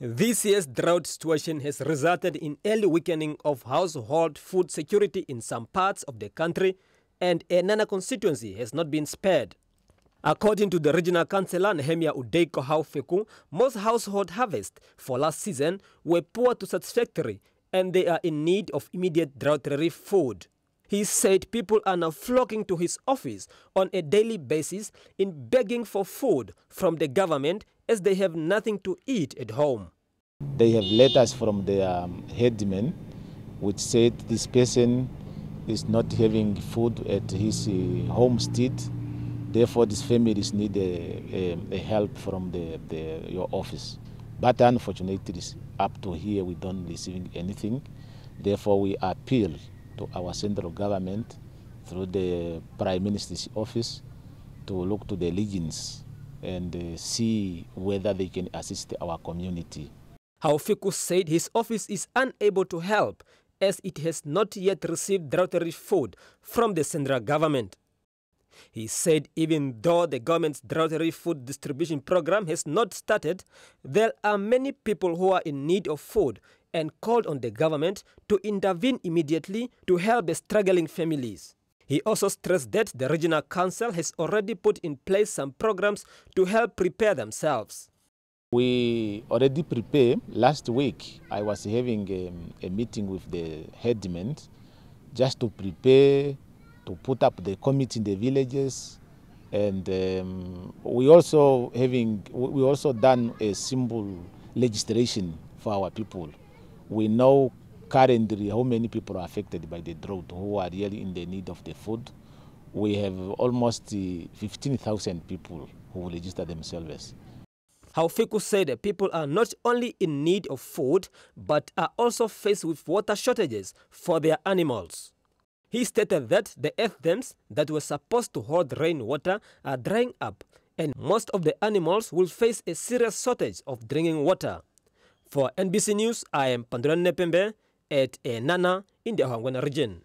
This year's drought situation has resulted in early weakening of household food security in some parts of the country, and Eenhana constituency has not been spared. According to the regional councillor Nehemia Udeiko Haufiku, most household harvests for last season were poor to satisfactory and they are in need of immediate drought relief food. He said people are now flocking to his office on a daily basis in begging for food from the government as they have nothing to eat at home. They have letters from the um, headman which said this person is not having food at his uh, homestead. Therefore, these families need a, a, a help from the, the, your office. But unfortunately, up to here, we don't receive anything. Therefore, we appeal to our central government through the Prime Minister's office to look to the legions and uh, see whether they can assist our community. Haufiku said his office is unable to help as it has not yet received drought relief food from the central government. He said even though the government's drought relief food distribution program has not started, there are many people who are in need of food and called on the government to intervene immediately to help the struggling families. He also stressed that the regional council has already put in place some programs to help prepare themselves. We already prepare. Last week, I was having a, a meeting with the headmen just to prepare to put up the committee in the villages, and um, we also having we also done a simple legislation for our people. We know currently how many people are affected by the drought who are really in the need of the food. We have almost uh, 15,000 people who register themselves. Haufiku said people are not only in need of food, but are also faced with water shortages for their animals. He stated that the earth dams that were supposed to hold rainwater are drying up and most of the animals will face a serious shortage of drinking water. For NBC News, I am Panduran Nepembe at Enana in the Hwangwana region.